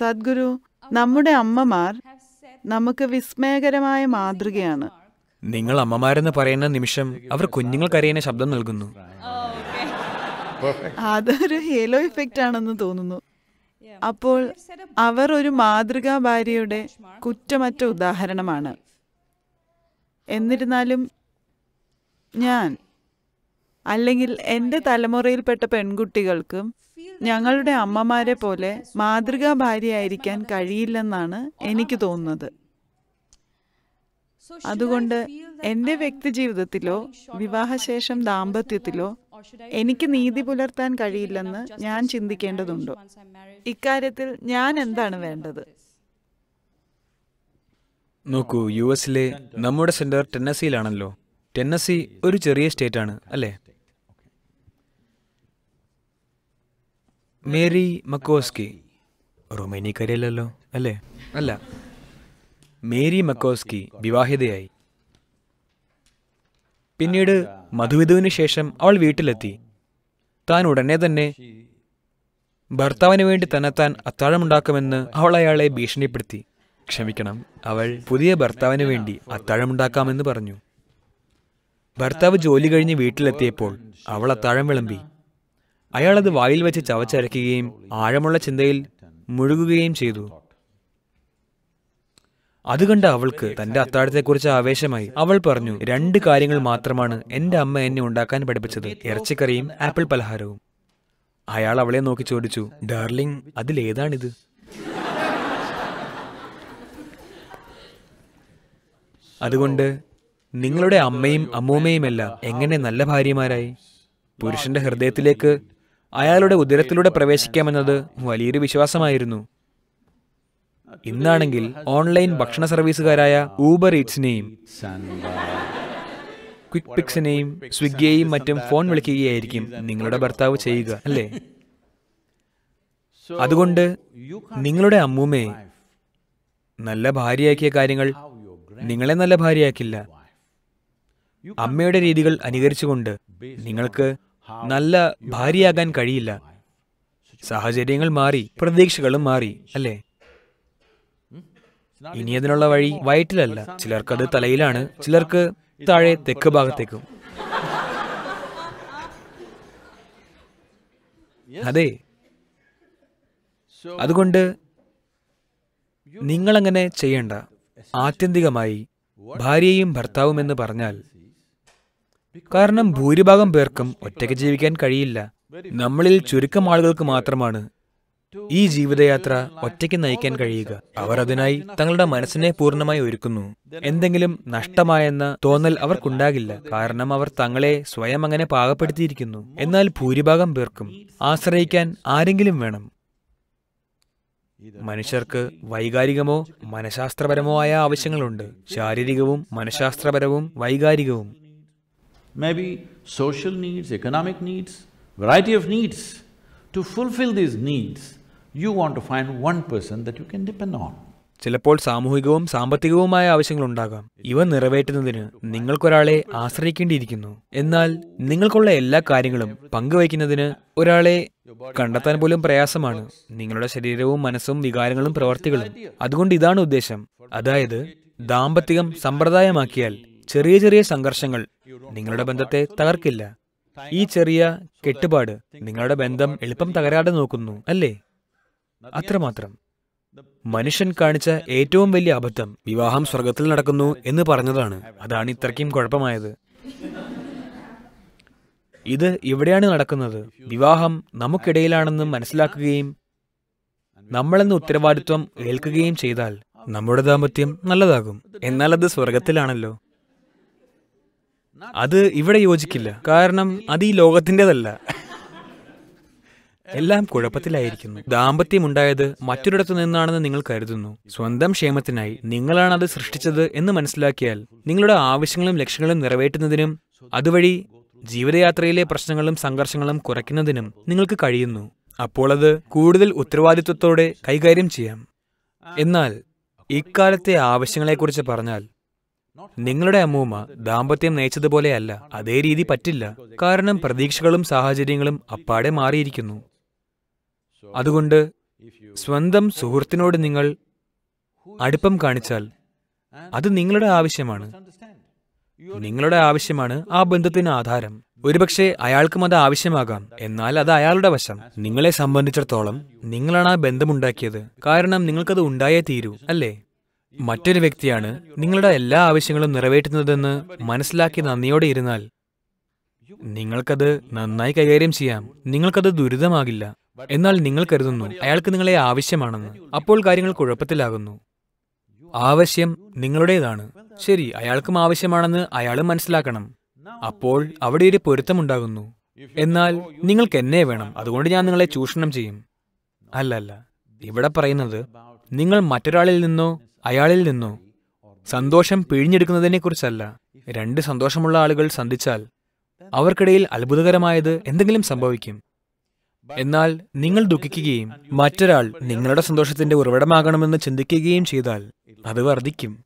സദ്ഗുരു നമ്മുടെ അമ്മമാർ നമുക്ക് വിസ്മയകരമായ മാതൃകയാണ്. നിങ്ങൾ അമ്മമാരെന്ന് പറയുന്ന നിമിഷം അവർ കുഞ്ഞുങ്ങൾക്കറിയുന്ന ശബ്ദം നൽകുന്നു. അതൊരു ഹേലോ ഇഫക്റ്റ് ആണെന്ന് തോന്നുന്നു. അപ്പോൾ അവർ ഒരു മാതൃകാ ഭാര്യയുടെ കുറ്റമറ്റ ഉദാഹരണമാണ്. എന്നിരുന്നാലും ഞാൻ അല്ലെങ്കിൽ എന്റെ തലമുറയിൽപ്പെട്ട പെൺകുട്ടികൾക്കും ഞങ്ങളുടെ അമ്മമാരെ പോലെ മാതൃകാ ഭാര്യയായിരിക്കാൻ കഴിയില്ലെന്നാണ് എനിക്ക് തോന്നുന്നത്. അതുകൊണ്ട് എന്റെ വ്യക്തിജീവിതത്തിലോ വിവാഹശേഷം ദാമ്പത്യത്തിലോ എനിക്ക് നീതി പുലർത്താൻ കഴിയില്ലെന്ന് ഞാൻ ചിന്തിക്കേണ്ടതുണ്ടോ. ഇക്കാര്യത്തിൽ ഞാൻ എന്താണ് വേണ്ടത്? നോക്കൂ യു എസിലെ നമ്മുടെ സെന്റർ ടെന്നസിയിലാണല്ലോ ടെന്നസി ഒരു ചെറിയ സ്റ്റേറ്റ് ആണ് അല്ലേ? മേരി മക്കോസ്കി. റൊമേനിയക്കാരിയല്ലല്ലോ അല്ലേ? അല്ല മേരി മക്കോസ്കി വിവാഹിതയായി. പിന്നീട് മധുവിധുവിന് ശേഷം അവൾ വീട്ടിലെത്തി. താൻ ഉടനെ തന്നെ ഭർത്താവിന് വേണ്ടി തന്നെ താൻ അത്താഴമുണ്ടാക്കുമെന്ന് അവൾ അയാളെ ഭീഷണിപ്പെടുത്തി. ക്ഷമിക്കണം അവൾ പുതിയ ഭർത്താവിന് വേണ്ടി അത്താഴമുണ്ടാക്കാമെന്ന് പറഞ്ഞു. ഭർത്താവ് ജോലി കഴിഞ്ഞ് വീട്ടിലെത്തിയപ്പോൾ അവൾ അത്താഴം വിളമ്പി. അയാളത് വായിൽ വെച്ച് ചവച്ചരയ്ക്കുകയും ആഴമുള്ള ചിന്തയിൽ മുഴുകുകയും ചെയ്തു. അത് അതുകണ്ട് അവൾക്ക് തന്റെ അത്താഴത്തെക്കുറിച്ച് ആവേശമായി. അവൾ പറഞ്ഞു രണ്ട് കാര്യങ്ങൾ മാത്രമാണ് എന്റെ അമ്മ എന്നെ ഉണ്ടാക്കാൻ പഠിപ്പിച്ചത് ഇറച്ചിക്കറിയും ആപ്പിൾ പലഹാരവും. അയാൾ അവളെ നോക്കി ചോദിച്ചു ഡാർലിംഗ് അതിലേതാണിത് അതുകൊണ്ട് നിങ്ങളുടെ അമ്മയും അമ്മൂമ്മയുമെല്ലാം എങ്ങനെ നല്ല ഭാര്യമാരായി? പുരുഷന്റെ ഹൃദയത്തിലേക്ക് അയാളുടെ ഉദരത്തിലൂടെ പ്രവേശിക്കാമെന്നത് വലിയൊരു വിശ്വാസമായിരുന്നു. ഇന്നാണെങ്കിൽ ഓൺലൈൻ ഭക്ഷണ സർവീസുകാരായ ഊബർ ഈറ്റ്സിനെയും ക്വിക്ക് പിക്സിനെയും സ്വിഗ്ഗിയെയും മറ്റും ഫോൺ വിളിക്കുകയായിരിക്കും നിങ്ങളുടെ ഭർത്താവ് ചെയ്യുക അല്ലേ? അതുകൊണ്ട് നിങ്ങളുടെ അമ്മൂമ്മയെ നല്ല ഭാര്യയാക്കിയ കാര്യങ്ങൾ നിങ്ങളെ നല്ല ഭാര്യയാക്കില്ല. അമ്മയുടെ രീതികൾ അനുകരിച്ചുകൊണ്ട് നിങ്ങൾക്ക് നല്ല ഭാര്യയാകാൻ കഴിയില്ല. സാഹചര്യങ്ങൾ മാറി പ്രതീക്ഷകളും മാറി അല്ലേ? ഇനി അതിനുള്ള വഴി വയറ്റിലല്ല. ചിലർക്കത് തലയിലാണ് ചിലർക്ക് താഴെ തെക്ക് ഭാഗത്തേക്കും. അതെ. അതുകൊണ്ട് നിങ്ങളങ്ങനെ ചെയ്യണ്ട. ആത്യന്തികമായി ഭാര്യയും ഭർത്താവും എന്ന് പറഞ്ഞാൽ കാരണം ഭൂരിഭാഗം പേർക്കും ഒറ്റയ്ക്ക് ജീവിക്കാൻ കഴിയില്ല. നമ്മളിൽ ചുരുക്കം ആളുകൾക്ക് മാത്രമാണ് ഈ ജീവിതയാത്ര ഒറ്റയ്ക്ക് നയിക്കാൻ കഴിയുക. അവർ അതിനായി തങ്ങളുടെ മനസ്സിനെ പൂർണമായി ഒരുക്കുന്നു. എന്തെങ്കിലും നഷ്ടമായെന്ന തോന്നൽ അവർക്കുണ്ടാകില്ല. കാരണം അവർ തങ്ങളെ സ്വയം അങ്ങനെ പാകപ്പെടുത്തിയിരിക്കുന്നു. എന്നാൽ ഭൂരിഭാഗം പേർക്കും ആശ്രയിക്കാൻ ആരെങ്കിലും വേണം. മനുഷ്യർക്ക് വൈകാരികമോ മനഃശാസ്ത്രപരമോ ആയ ആവശ്യങ്ങളുണ്ട്. ശാരീരികവും മനഃശാസ്ത്രപരവും വൈകാരികവും. Maybe social needs, economic needs, variety of needs. To fulfill these needs, you want to find one person that you can depend on. ചിലപ്പോൾ സാമൂഹികവും സാമ്പത്തികവുമായ ആവശ്യങ്ങളുണ്ടാകാം. ഇവ നിറവേറ്റുന്നതിന് നിങ്ങൾക്കൊരാളെ ആശ്രയിക്കേണ്ടിയിരിക്കുന്നു. എന്നാൽ നിങ്ങൾക്കുള്ള എല്ലാ കാര്യങ്ങളും പങ്കുവയ്ക്കുന്നതിന് ഒരാളെ കണ്ടെത്താൻ പോലും പ്രയാസമാണ്. നിങ്ങളുടെ ശരീരവും മനസ്സും വികാരങ്ങളും പ്രവർത്തികളും. അതുകൊണ്ട് ഇതാണ് ഉദ്ദേശം. അതായത് ദാമ്പത്യം സമ്പ്രദായമാക്കിയാൽ ചെറിയ ചെറിയ സംഘർഷങ്ങൾ നിങ്ങളുടെ ബന്ധത്തെ തകർക്കില്ല. ഈ ചെറിയ കെട്ടുപാട് നിങ്ങളുടെ ബന്ധം എളുപ്പം തകരാതെ നോക്കുന്നു അല്ലേ? അത്രമാത്രം. മനുഷ്യൻ കാണിച്ച ഏറ്റവും വലിയ അബദ്ധം വിവാഹം സ്വർഗത്തിൽ നടക്കുന്നു എന്ന് പറഞ്ഞതാണ്. അതാണ് ഇത്രയ്ക്കും കുഴപ്പമായത്. ഇത് ഇവിടെയാണ് നടക്കുന്നത്? വിവാഹം നമുക്കിടയിലാണെന്ന് മനസ്സിലാക്കുകയും നമ്മളെന്ന് ഉത്തരവാദിത്വം ഏൽക്കുകയും ചെയ്താൽ നമ്മുടെ ദാമ്പത്യം നല്ലതാകും. എന്നാൽ അത് സ്വർഗത്തിലാണല്ലോ അത് ഇവിടെ യോജിക്കില്ല. കാരണം അത് ഈ ലോകത്തിന്റെതല്ല. എല്ലാം കുഴപ്പത്തിലായിരിക്കുന്നു. ദാമ്പത്യം ഉണ്ടായത് മറ്റൊരിടത്തു നിന്നാണെന്ന് നിങ്ങൾ കരുതുന്നു. സ്വന്തം ക്ഷേമത്തിനായി നിങ്ങളാണ് അത് സൃഷ്ടിച്ചത് എന്ന് മനസ്സിലാക്കിയാൽ നിങ്ങളുടെ ആവശ്യങ്ങളും ലക്ഷ്യങ്ങളും നിറവേറ്റുന്നതിനും അതുവഴി ജീവിതയാത്രയിലെ പ്രശ്നങ്ങളും സംഘർഷങ്ങളും കുറയ്ക്കുന്നതിനും നിങ്ങൾക്ക് കഴിയുന്നു. അപ്പോൾ അത് കൂടുതൽ ഉത്തരവാദിത്വത്തോടെ കൈകാര്യം ചെയ്യാം. എന്നാൽ ഇക്കാലത്തെ ആവശ്യങ്ങളെക്കുറിച്ച് പറഞ്ഞാൽ നിങ്ങളുടെ അമ്മൂമ്മ ദാമ്പത്യം നയിച്ചതുപോലെയല്ല അതേ രീതി പറ്റില്ല. കാരണം പ്രതീക്ഷകളും സാഹചര്യങ്ങളും അപ്പാടെ മാറിയിരിക്കുന്നു. അതുകൊണ്ട് സ്വന്തം സുഹൃത്തിനോട് നിങ്ങൾ അടുപ്പം കാണിച്ചാൽ അത് നിങ്ങളുടെ ആവശ്യമാണ്. നിങ്ങളുടെ ആവശ്യമാണ് ആ ബന്ധത്തിന് ആധാരം. ഒരുപക്ഷെ അയാൾക്കും അത് ആവശ്യമാകാം. എന്നാൽ അത് അയാളുടെ വശം. നിങ്ങളെ സംബന്ധിച്ചിടത്തോളം നിങ്ങളാണ് ആ ബന്ധമുണ്ടാക്കിയത്. കാരണം നിങ്ങൾക്കത് ഉണ്ടായേ തീരൂ അല്ലേ? മറ്റൊരു വ്യക്തിയാണ് നിങ്ങളുടെ എല്ലാ ആവശ്യങ്ങളും നിറവേറ്റുന്നതെന്ന് മനസ്സിലാക്കി നന്ദിയോടെ ഇരുന്നാൽ നിങ്ങൾക്കത് നന്നായി കൈകാര്യം ചെയ്യാം. നിങ്ങൾക്കത് ദുരിതമാകില്ല. എന്നാൽ നിങ്ങൾ കരുതുന്നു അയാൾക്ക് നിങ്ങളെ ആവശ്യമാണെന്ന്. അപ്പോൾ കാര്യങ്ങൾ കുഴപ്പത്തിലാകുന്നു. ആവശ്യം നിങ്ങളുടേതാണ്. ശരി അയാൾക്കും ആവശ്യമാണെന്ന് അയാളും മനസ്സിലാക്കണം. അപ്പോൾ അവിടെ ഒരു പൊരുത്തമുണ്ടാകുന്നു. എന്നാൽ നിങ്ങൾക്ക് എന്നെ വേണം. അതുകൊണ്ട് ഞാൻ നിങ്ങളെ ചൂഷണം ചെയ്യും. അല്ലല്ല അല്ല ഇവിടെ പറയുന്നത് നിങ്ങൾ മറ്റൊരാളിൽ നിന്നോ അയാളിൽ നിന്നോ? സന്തോഷം പിഴിഞ്ഞെടുക്കുന്നതിനെക്കുറിച്ചല്ല. രണ്ട് സന്തോഷമുള്ള ആളുകൾ സന്ധിച്ചാൽ അവർക്കിടയിൽ അത്ഭുതകരമായത് എന്തെങ്കിലും സംഭവിക്കും. എന്നാൽ നിങ്ങൾ ദുഃഖിക്കുകയും മറ്റൊരാൾ നിങ്ങളുടെ സന്തോഷത്തിന്റെ ഉറവിടമാകണമെന്ന് ചിന്തിക്കുകയും ചെയ്താൽ അത് വർദ്ധിക്കും.